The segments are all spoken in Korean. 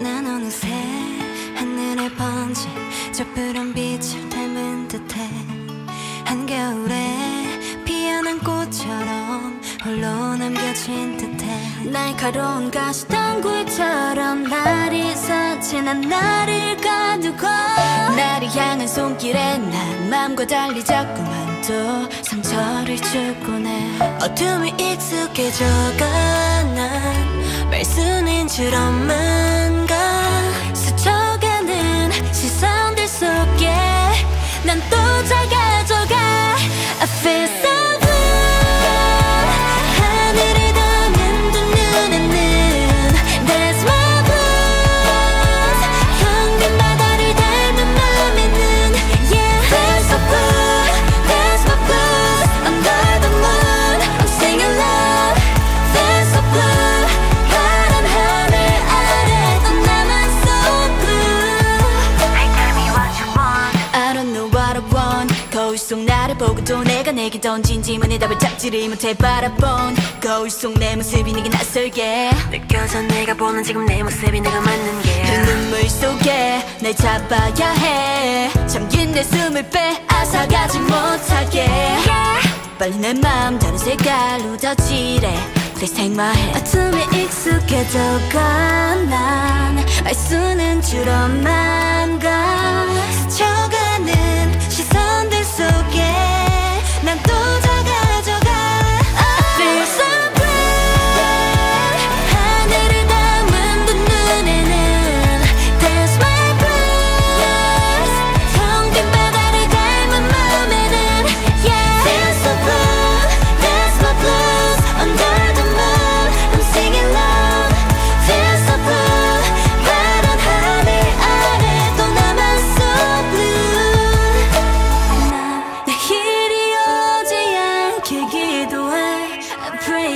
난 어느새 하늘에 번진 저 푸른 빛을 닮은 듯해. 한겨울에 피어난 꽃처럼 홀로 남겨진 듯해. 날카로운 가시덩굴처럼 서 지난 나를 가두고 나를 향한 손길에 난 마음과 달리 자꾸만 또 상처를 주곤 해 어둠이 익숙해져가 난 말씀인 줄 엄만 보고도 내가 내게 던진 질문에 답을 찾지를 못해 바라본 거울 속 내 모습이 내게 낯설게. 느껴져 내가 보는 지금 내 모습이 내가 맞는 게. 그 눈물 속에 날 잡아야 해. 잠긴 내 숨을 빼앗아 가지 못하게. 빨리 내 마음 다른 색깔로 덧칠해 Please take my hand 어둠에 익숙해져가 난알 수는 줄 엄만 I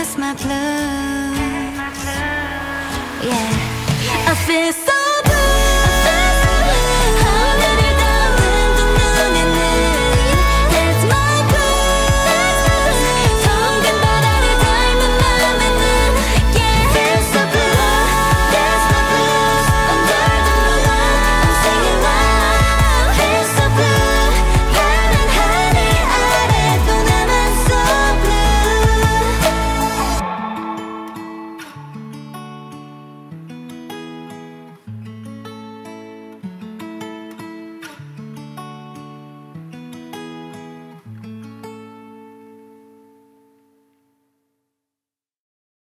That's my blues Yeah. I feel so